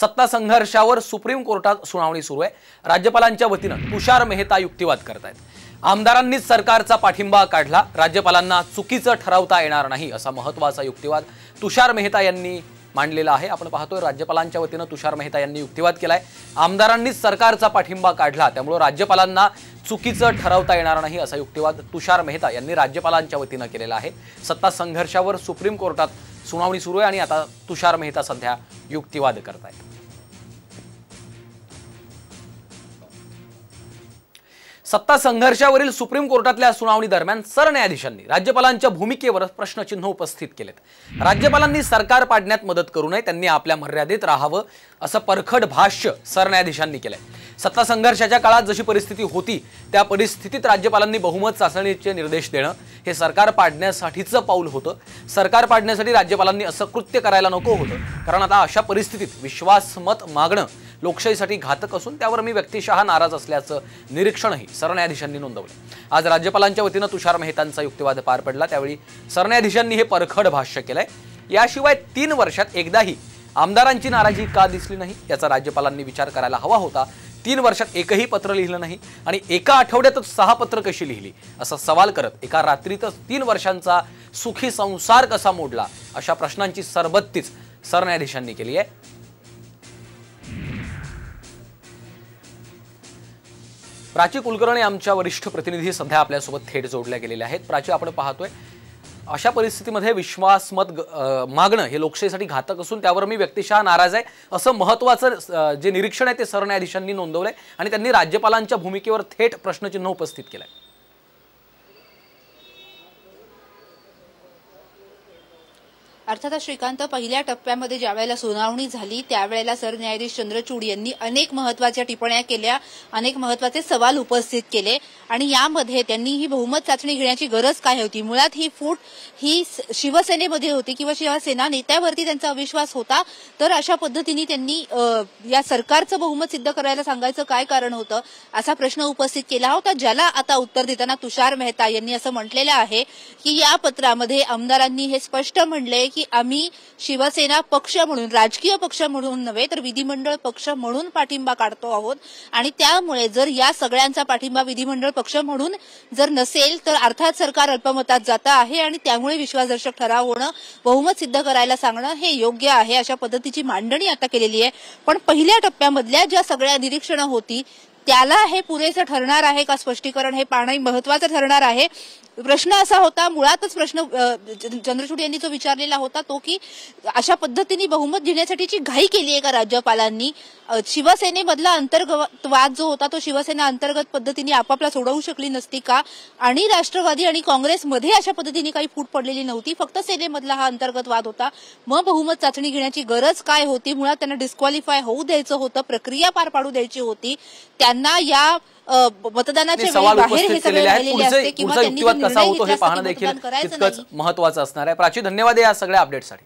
सत्ता संघर्षावर सुप्रीम कोर्टात सुनावणी सुरू आहे. राज्यपालांच्या वतीनं तुषार मेहता युक्तिवाद करतायत. आमदारांनीच सरकारचा पाठिंबा काढला. राज्यपालांना चुकीचं ठरवता येणार नाही असा महत्त्वाचा युक्तिवाद तुषार मेहता यांनी मांडलेला आहे. आपण पाहतोय राज्यपालांच्या वतीनं तुषार मेहता यांनी युक्तिवाद केलाय. आमदारांनीच सरकारचा पाठिंबा काढला. त्यामुळे राज्यपालांना चुकीचं ठरवता येणार नाही असा युक्तिवाद तुषार मेहता यांनी राज्यपालांच्या वतीनं केलेला आहे. सत्ता संघर्षावर सुप्रीम कोर्टात सुनावणी सुरू आहे आणि आता तुषार मेहता सध्या युक्तिवाद करतायत. सत्ता संघर्षावरील सुप्रीम कोर्टातल्या सुनावणी दरम्यान सरन्यायाधीशांनी राज्यपालांच्या भूमिकेवर प्रश्नचिन्ह उपस्थित केलेत. राज्यपालांनी सरकार पाडण्यात मदत करू नये त्यांनी आपल्या मर्यादेत राहावं असं परखड भाष्य सरन्यायाधीशांनी केलंय. सत्ता संघर्षाच्या काळात जशी परिस्थिती होती त्या परिस्थितीत राज्यपालांनी बहुमत चाचणीचे निर्देश देणं हे सरकार पाडण्यासाठीचं पाऊल होतं. सरकार पाडण्यासाठी राज्यपालांनी असं कृत्य करायला नको होतं. कारण आता अशा परिस्थितीत विश्वासमत मागणं लोकशाहीसाठी घातक असून त्यावर मी व्यक्तिशः नाराज असल्याचं निरीक्षणही सरन्यायाधीशांनी नोंदवलं. आज राज्यपालांच्या वतीनं तुषार मेहतांचा युक्तिवाद पार पडला. त्यावेळी सरन्यायाधीशांनी हे परखड भाष्य केलंय. याशिवाय तीन वर्षात एकदाही आमदारांची नाराजी का दिसली नाही? याचा राज्यपालांनी विचार करायला हवा होता. तीन वर्षात एकही पत्र लिहिलं नाही आणि एका आठवड्यातच सहा पत्र कशी लिहिली? असा सवाल करत एका रात्रीतच तीन वर्षांचा सुखी संसार कसा मोडला? अशा प्रश्नांची सरबत्तीच सरन्यायाधीशांनी केली आहे. प्राची कुलकर्णी आमच्या वरिष्ठ प्रतिनिधी सध्या आपल्यासोबत थेट जोडल्या गेलेल्या आहेत. प्राची आपण पाहतोय अशा परिस्थितीमध्ये विश्वासमत मागणं हे लोकशाहीसाठी घातक असून त्यावर मी व्यक्तिशः नाराज आहे. असं महत्वाचं जे निरीक्षण आहे ते सरन्यायाधीशांनी नोंदवलंय आणि त्यांनी राज्यपालांच्या भूमिकेवर थेट प्रश्नचिन्ह उपस्थित केलं आहे अर्थातच श्रीकांत पहिल्या टप्प्यामध्ये ज्यावेळेला सुनावणी झाली त्यावेळेला सरन्यायाधीश चंद्रचूड यांनी अनेक महत्त्वाच्या टिप्पण्या केल्या अनेक महत्त्वाचे सवाल उपस्थित केले. आणि यामध्ये त्यांनी ही बहुमत चाचणी घेण्याची गरज काय होती? मुळात ही फूट ही शिवसेनेमध्ये होती किंवा शिवसेना नेत्यावरती त्यांचा अविश्वास होता तर अशा पद्धतीने त्यांनी या सरकारचं बहुमत सिद्ध करायला सांगायचं काय कारण होतं असा प्रश्न उपस्थित केला होता ज्याला आता उत्तर देताना तुषार मेहता यांनी असं म्हटलेलं आहे की या पत्रामध्ये आमदारांनी हे स्पष्ट म्हणले की आम्ही शिवसेना पक्ष म्हणून राजकीय पक्ष म्हणून नव्हे तर विधिमंडळ पक्ष म्हणून पाठिंबा काढतो आहोत. आणि त्यामुळे जर या सगळ्यांचा पाठिंबा विधिमंडळ पक्ष म्हणून जर नसेल तर अर्थात सरकार अल्पमतात जातं आहे आणि त्यामुळे विश्वासदर्शक ठराव होणं बहुमत सिद्ध करायला सांगणं हे योग्य आहे अशा पद्धतीची मांडणी आता केलेली आहे. पण पहिल्या टप्प्यामधल्या ज्या सगळ्या निरीक्षणं होती त्याला हे पुरेसं ठरणार आहे का स्पष्टीकरण हे पाहणं महत्वाचं ठरणार आहे. प्रश्न असा होता मुळातच प्रश्न चंद्रचूड यांनी जो विचारलेला होता तो की अशा पद्धतीने बहुमत घेण्यासाठीची घाई केली आहे का राज्यपालांनी? शिवसेनेमधला अंतर्गत वाद जो होता तो शिवसेना अंतर्गत पद्धतीने आपापला सोडवू शकली नसती का? आणि राष्ट्रवादी आणि काँग्रेसमध्ये अशा पद्धतीने काही फूट पडलेली नव्हती? फक्त सेनेमधला हा अंतर्गत वाद होता. मग बहुमत चाचणी घेण्याची गरज काय होती? मुळात त्यांना डिस्क्वालिफाय होऊ द्यायचं होतं प्रक्रिया पार पाडू द्यायची होती. त्यांना या मतदानाच्या सवाल बाहेर उपस्थित केलेले आहेत. पुढचे युक्तिवाद कसा होतो हे पाहणं देखील तितकंच महत्वाचं असणार आहे. प्राची धन्यवाद या सगळ्या अपडेटसाठी